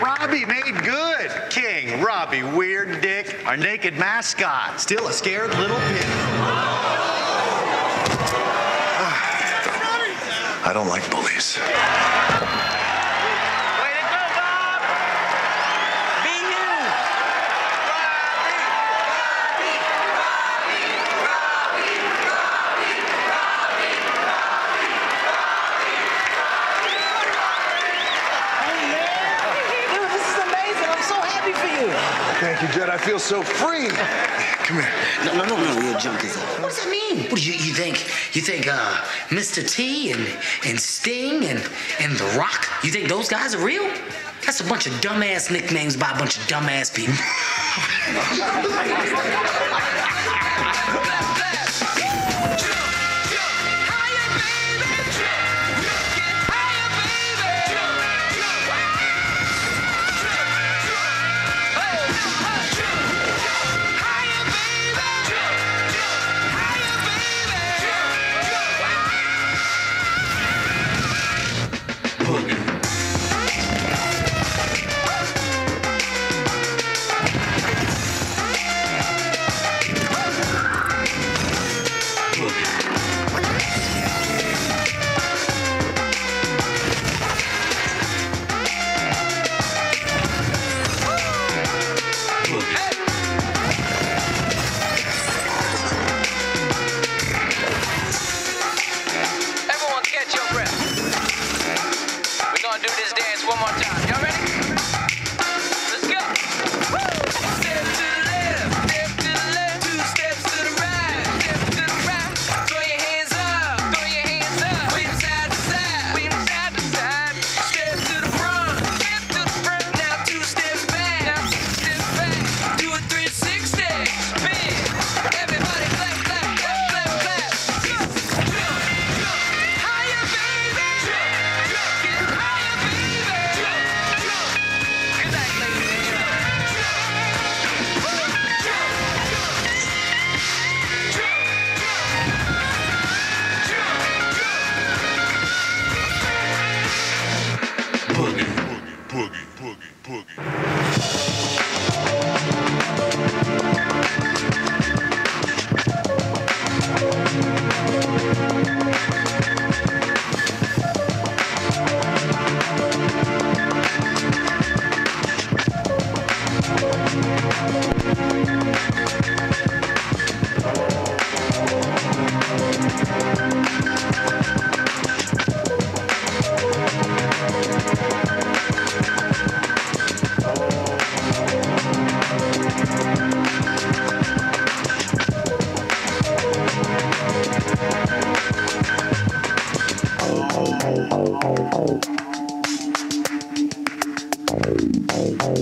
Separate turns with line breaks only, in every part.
Robbie made good. King, Robbie, Weirdicht, our naked mascot.
Still a scared little pig.
I don't like bullies. Thank you, Jed. I feel so free. Come here.
No, no, no, no, junk is What does that mean? What do you, you think? You think uh, Mr. T and and Sting and and The Rock? You think those guys are real? That's a bunch of dumbass nicknames by a bunch of dumbass people.
Fire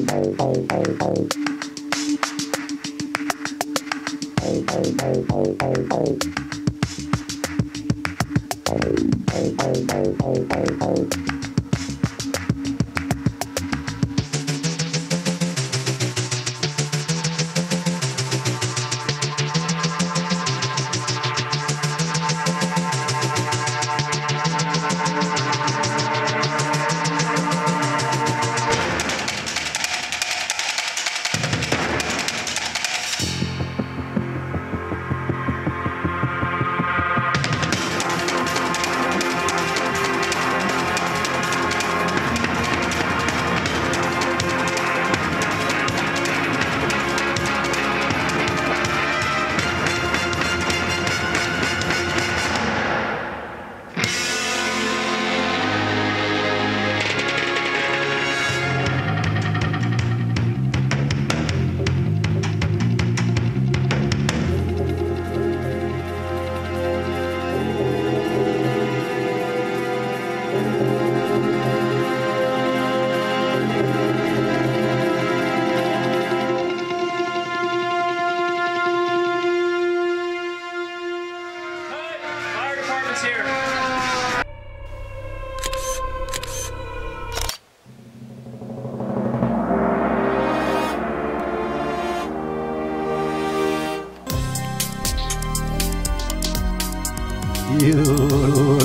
You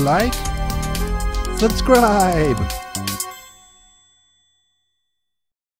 like? Subscribe!